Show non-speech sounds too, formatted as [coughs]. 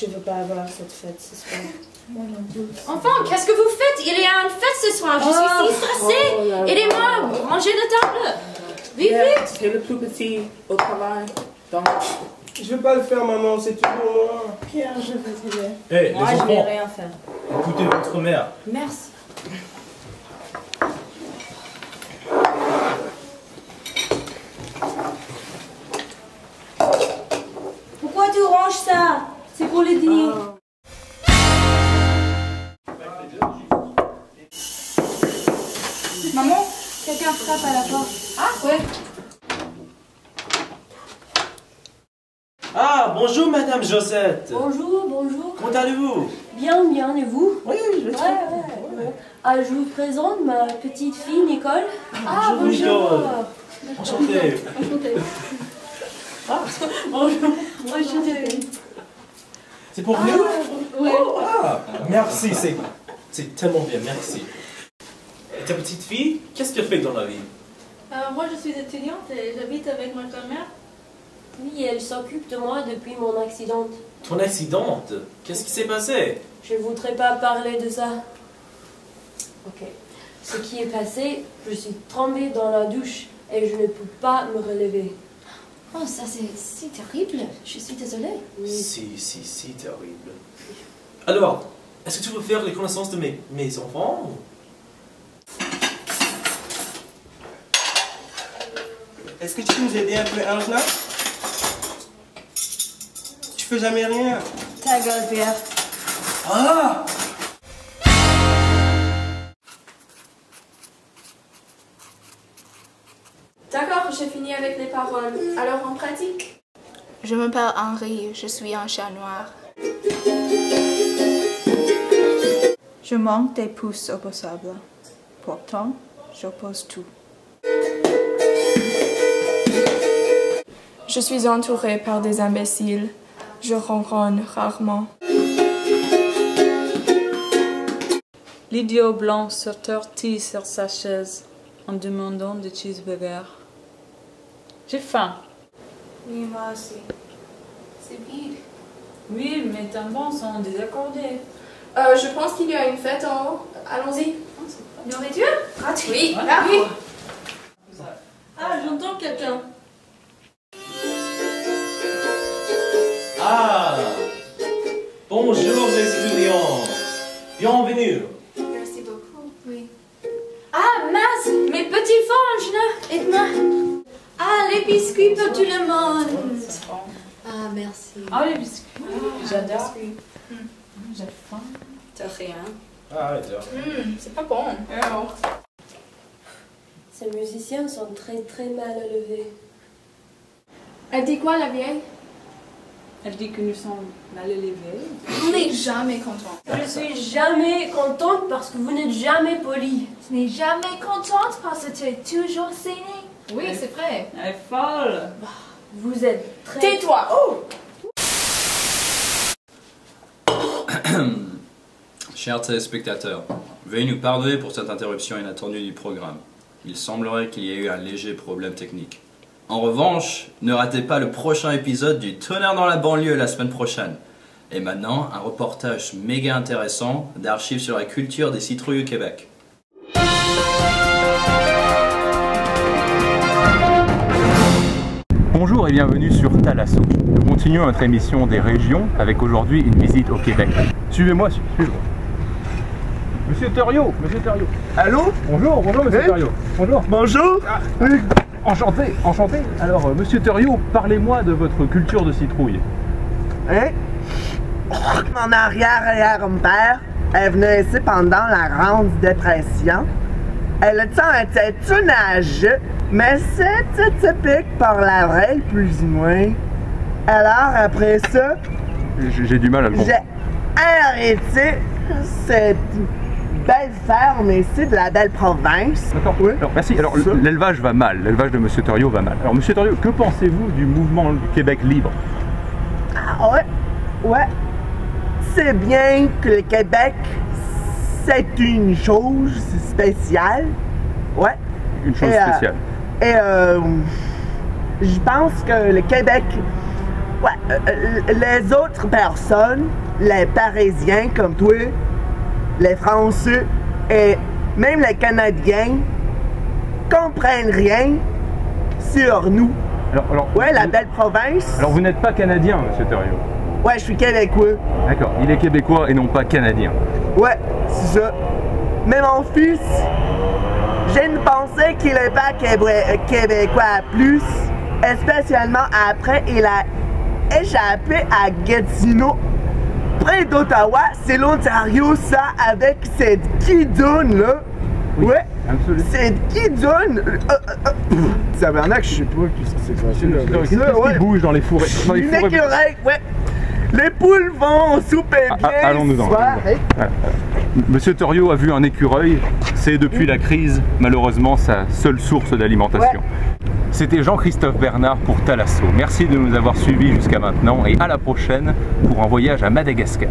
Je veux pas avoir cette fête ce soir. Enfant, qu'est-ce que vous faites? Il y a une fête ce soir. Je suis si stressée. Oh. Aidez-moi, rangez la table. Vite, Yeah, vite. C'est le plus petit au travail. Donc, Je veux pas le faire, maman, c'est toujours moi. Pierre, je veux t'aider. Hé, Moi, les je vais enfants, rien faire. écoutez votre mère. Merci. Pourquoi tu ranges ça? C'est pour le dîner. Maman, quelqu'un frappe à la porte. Ah, ouais. Ah, bonjour Madame Josette. Bonjour, bonjour. Comment allez-vous? Bien, bien, et vous? Oui, je vais Ouais, ouais. ouais. Ah, je vous présente ma petite fille Nicole. Ah, Bonjour, Nicole. bonjour. Enchanté. Enchantée. Bonjour. Enchantée. C'est pour nous Ouais. Oh, ah, merci, c'est, c'est tellement bien, merci. Et ta petite fille, qu'est-ce qu'elle fait dans la vie? Euh, moi, je suis étudiante et j'habite avec ma grand-mère. Oui, elle s'occupe de moi depuis mon accident. Ton accident, qu'est-ce qui s'est passé? Je ne voudrais pas parler de ça. Ok. Ce qui est passé, je suis tombée dans la douche et je ne peux pas me relever. Oh, ça c'est si terrible. Je suis désolée. Si, si, si, terrible. Alors, est-ce que tu veux faire les connaissances de mes, mes enfants Est-ce que tu peux nous aider un peu, Angela Tu fais jamais rien. Ta gueule, Pierre. Ah D'accord, j'ai fini avec les paroles. Alors, on pratique? Je m'appelle Henri, je suis un chat noir. Je manque des pouces opposables. Pourtant, j'oppose tout. Je suis entourée par des imbéciles. Je ronronne rarement. L'idiot blanc se tortille sur sa chaise en demandant des cheeseburgers. J'ai faim. Oui, moi aussi. C'est vide. Oui, mes tympans sont désaccordés. Euh, je pense qu'il y a une fête en haut. Allons-y. Nourriture Gratuit. Oui. Ah, oui. Ah, j'entends quelqu'un. Ah Bonjour les étudiants Bienvenue les biscuits pour tout le monde. Ah, merci. Ah, les biscuits. J'adore. J'ai faim. De rien. Ah, ouais. Hmm, c'est pas bon. Ces musiciens sont très très mal élevés. Elle dit quoi, la vieille? Elle dit que nous sommes mal élevés. On n'est jamais content. Je suis jamais contente parce que vous n'êtes jamais poli. Tu n'es jamais contente parce que tu es toujours saigné. Oui, c'est vrai. Elle est folle. Vous êtes très... Tais-toi. [coughs] Chers téléspectateurs, veuillez nous pardonner pour cette interruption inattendue du programme. Il semblerait qu'il y ait eu un léger problème technique. En revanche, ne ratez pas le prochain épisode du Tonnerre dans la banlieue la semaine prochaine. Et maintenant, un reportage méga intéressant d'archives sur la culture des citrouilles au Québec. Bonjour et bienvenue sur Talasso. Nous continuons notre émission des régions avec aujourd'hui une visite au Québec. Suivez-moi, su- suivez-moi. Monsieur Theriot, monsieur Theriot. Allô? Bonjour, bonjour monsieur. Theriot. Bonjour. Bonjour Enchanté, enchanté. Alors, euh, monsieur Theriot, parlez-moi de votre culture de citrouille. Hein? Mon arrière-arrière-père, elle venait ici pendant la Grande Dépression. Elle était une âge, mais c'était typique par la vraie, plus ou moins. Alors, après ça, J'ai du mal à le j'ai arrêté cette belle ferme ici de la belle province. D'accord. Alors, merci. Alors, l'élevage va mal. L'élevage de monsieur Theriot va mal. Alors, monsieur Theriot, que pensez-vous du mouvement du Québec libre? Ah ouais, ouais. C'est bien que le Québec, c'est une chose spéciale. Ouais. Une chose Et, spéciale. Et euh, je pense que le Québec, ouais, euh, les autres personnes, les Parisiens comme toi, les Français et même les Canadiens, comprennent rien sur nous. Alors, alors, Ouais, la belle province. alors vous n'êtes pas canadien, monsieur Thériault. Ouais, je suis québécois. D'accord, il est québécois et non pas canadien. Ouais, c'est ça. Mais mon fils, j'ai une pensée qu'il n'est pas québé- québécois plus, spécialement après il a échappé à Gatineau, près d'Ottawa. C'est l'Ontario, ça, avec cette guidonne là. Ouais, Absolument. cette guidonne. Euh, euh, euh, [coughs] je sais pas qu'est-ce qui s'est passé là. Qu'est-ce qui ouais. bouge dans les fourrés dans les Une fourrés- écureuil, ouais. Les poules vont souper Ah, bien. ah, ce soir. allons-nous-en. Monsieur Thoriot a vu un écureuil. C'est depuis la crise, malheureusement, sa seule source d'alimentation. C'était Jean-Christophe Bernard pour Talasso. Merci de nous avoir suivis jusqu'à maintenant et à la prochaine pour un voyage à Madagascar.